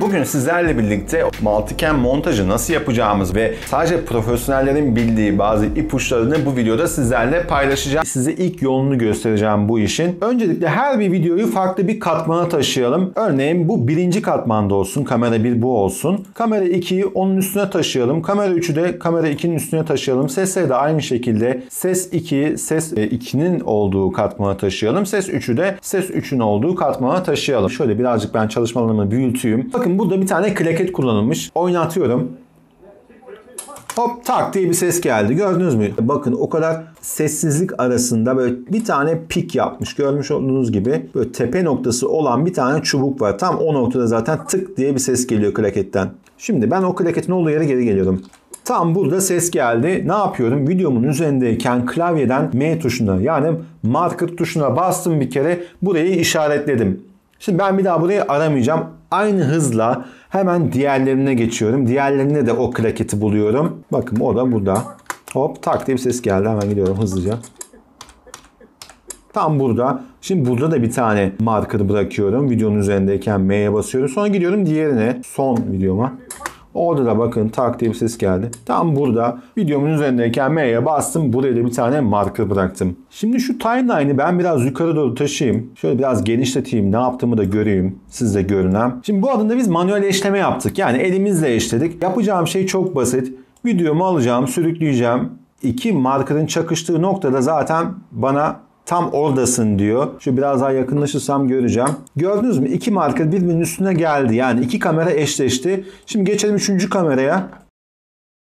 Bugün sizlerle birlikte multicam montajı nasıl yapacağımız ve sadece profesyonellerin bildiği bazı ipuçlarını bu videoda sizlerle paylaşacağım. Size ilk yolunu göstereceğim bu işin. Öncelikle her bir videoyu farklı bir katmana taşıyalım. Örneğin bu birinci katmanda olsun. Kamera 1 bu olsun. Kamera 2'yi onun üstüne taşıyalım. Kamera 3'ü de kamera 2'nin üstüne taşıyalım. Sesleri de aynı şekilde ses 2'yi ses 2'nin olduğu katmana taşıyalım. Ses 3'ü de ses 3'ün olduğu katmana taşıyalım. Şöyle birazcık ben çalışmalarımı büyüteyim. Bakın burada bir tane klaket kullanılmış. Oynatıyorum. Hop tak diye bir ses geldi. Gördünüz mü? Bakın o kadar sessizlik arasında böyle bir tane pik yapmış. Görmüş olduğunuz gibi böyle tepe noktası olan bir tane çubuk var. Tam o noktada zaten tık diye bir ses geliyor klaketten. Şimdi ben o klaketin olduğu yere geri geliyorum. Tam burada ses geldi. Ne yapıyorum? Videomun üzerindeyken klavyeden M tuşuna yani marker tuşuna bastım bir kere. Burayı işaretledim. Şimdi ben bir daha burayı aramayacağım. Aynı hızla hemen diğerlerine geçiyorum. Diğerlerine de o klaketi buluyorum. Bakın o da burada. Hop tak diye bir ses geldi. Hemen gidiyorum hızlıca. Tam burada. Şimdi burada da bir tane marker bırakıyorum. Videonun üzerindeyken M'ye basıyorum. Sonra gidiyorum diğerine. Son videoma. Orada da bakın tak diye bir ses geldi. Tam burada videomun üzerindeyken M'ye bastım. Buraya da bir tane marker bıraktım. Şimdi şu timeline'ı ben biraz yukarı doğru taşıyayım. Şöyle biraz genişleteyim. Ne yaptığımı da göreyim. Siz de görünem. Şimdi bu adımda biz manuel eşleme yaptık. Yani elimizle eşledik. Yapacağım şey çok basit. Videomu alacağım, sürükleyeceğim. İki markerın çakıştığı noktada zaten bana tam oradasın diyor. Şu biraz daha yakınlaşırsam göreceğim. Gördünüz mü? İki marker birbirinin üstüne geldi. Yani iki kamera eşleşti. Şimdi geçelim üçüncü kameraya.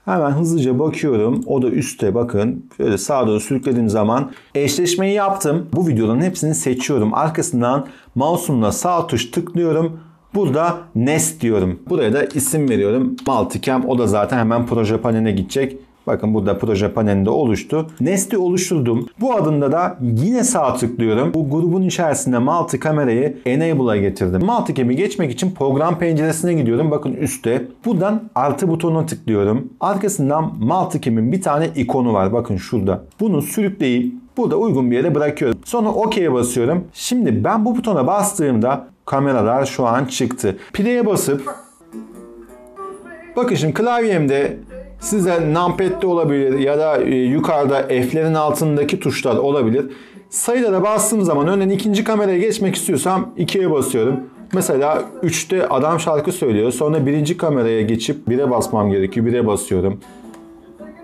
Hemen hızlıca bakıyorum. O da üstte bakın. Şöyle sağa doğru sürüklediğim zaman eşleşmeyi yaptım. Bu videoların hepsini seçiyorum. Arkasından mouse'umla sağ tuş tıklıyorum. Burada Nest diyorum. Buraya da isim veriyorum. Multicam. O da zaten hemen proje paneline gidecek. Bakın burada proje panelinde oluştu. Nest'i oluşturdum. Bu adımda da yine sağ tıklıyorum. Bu grubun içerisinde multi kamerayı enable'a getirdim. Multicam'i geçmek için program penceresine gidiyorum. Bakın üstte. Buradan artı butonuna tıklıyorum. Arkasından multicam'in bir tane ikonu var. Bakın şurada. Bunu sürükleyip burada uygun bir yere bırakıyorum. Sonra OK'ye basıyorum. Şimdi ben bu butona bastığımda kameralar şu an çıktı. Play'e basıp Bakın şimdi klavyemde Size numpad'de olabilir ya da e, yukarıda F'lerin altındaki tuşlar olabilir. Sayılara bastığım zaman örneğin ikinci kameraya geçmek istiyorsam 2'ye basıyorum. Mesela 3'te adam şarkı söylüyor. Sonra birinci kameraya geçip 1'e basmam gerekiyor. 1'e basıyorum.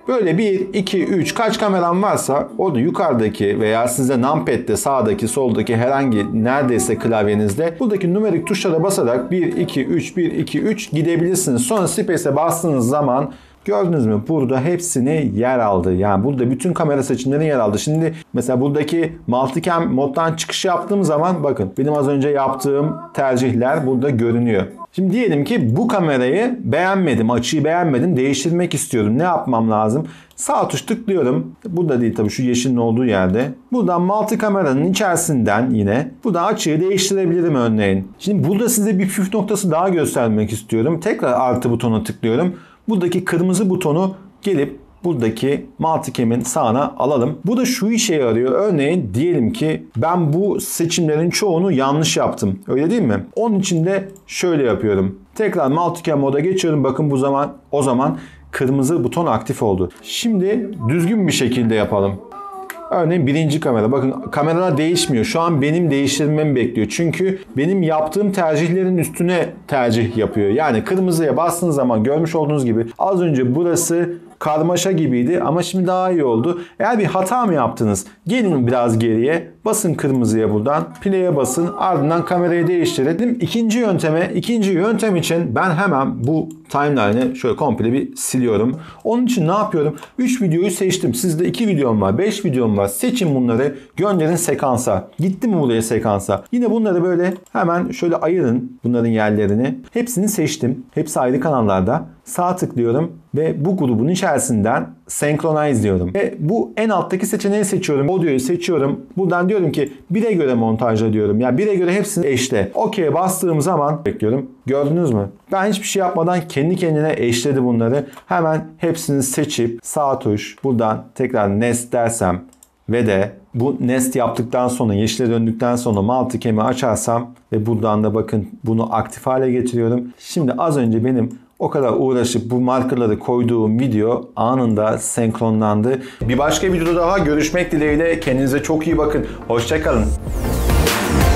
Böyle 1, 2, 3 kaç kameram varsa o da yukarıdaki veya size numpad'de sağdaki soldaki herhangi neredeyse klavyenizde buradaki numerik tuşlara basarak 1, 2, 3, 1, 2, 3 gidebilirsiniz. Sonra space'e bastığınız zaman Gördünüz mü? Burada hepsini yer aldı. Yani burada bütün kamera seçimleri yer aldı. Şimdi mesela buradaki multicam moddan çıkış yaptığım zaman bakın benim az önce yaptığım tercihler burada görünüyor. Şimdi diyelim ki bu kamerayı beğenmedim, açıyı beğenmedim, değiştirmek istiyorum. Ne yapmam lazım? Sağ tuş tıklıyorum. Burada değil tabii şu yeşilin olduğu yerde. Buradan multi kameranın içerisinden yine buradan açıyı değiştirebilirim örneğin. Şimdi burada size bir püf noktası daha göstermek istiyorum. Tekrar artı butona tıklıyorum. Buradaki kırmızı butonu gelip buradaki multicam'in sağına alalım. Bu da şu işe yarıyor. Örneğin diyelim ki ben bu seçimlerin çoğunu yanlış yaptım. Öyle değil mi? Onun için de şöyle yapıyorum. Tekrar multicam moda geçiyorum. Bakın bu zaman o zaman kırmızı buton aktif oldu. Şimdi düzgün bir şekilde yapalım. Örneğin birinci kamera. Bakın kameralar değişmiyor. Şu an benim değiştirmemi bekliyor. Çünkü benim yaptığım tercihlerin üstüne tercih yapıyor. Yani kırmızıya bastığınız zaman görmüş olduğunuz gibi az önce burası karmaşa gibiydi ama şimdi daha iyi oldu. Eğer bir hata mı yaptınız? Gelin biraz geriye. Basın kırmızıya buradan. Play'e basın. Ardından kamerayı değiştirelim. İkinci yönteme, ikinci yöntem için ben hemen bu timeline'ı şöyle komple bir siliyorum. Onun için ne yapıyorum? 3 videoyu seçtim. Sizde 2 videom var, 5 videom var. Seçin bunları. Gönderin sekansa. Gitti mi buraya sekansa? Yine bunları böyle hemen şöyle ayırın bunların yerlerini. Hepsini seçtim. Hepsi ayrı kanallarda. Sağ tıklıyorum ve bu grubun içerisinden Synchronize diyorum. Ve bu en alttaki seçeneği seçiyorum. Audio'yu seçiyorum. Buradan diyorum ki 1'e göre montajla diyorum. Yani 1'e göre hepsini eşle. OK'ye bastığım zaman bekliyorum. Gördünüz mü? Ben hiçbir şey yapmadan kendi kendine eşledi bunları. Hemen hepsini seçip sağ tuş buradan tekrar Nest dersem ve de bu nest yaptıktan sonra yeşile döndükten sonra multicam'i açarsam ve buradan da bakın bunu aktif hale getiriyorum. Şimdi az önce benim o kadar uğraşıp bu markerları koyduğum video anında senkronlandı. Bir başka videoda daha görüşmek dileğiyle kendinize çok iyi bakın. Hoşçakalın.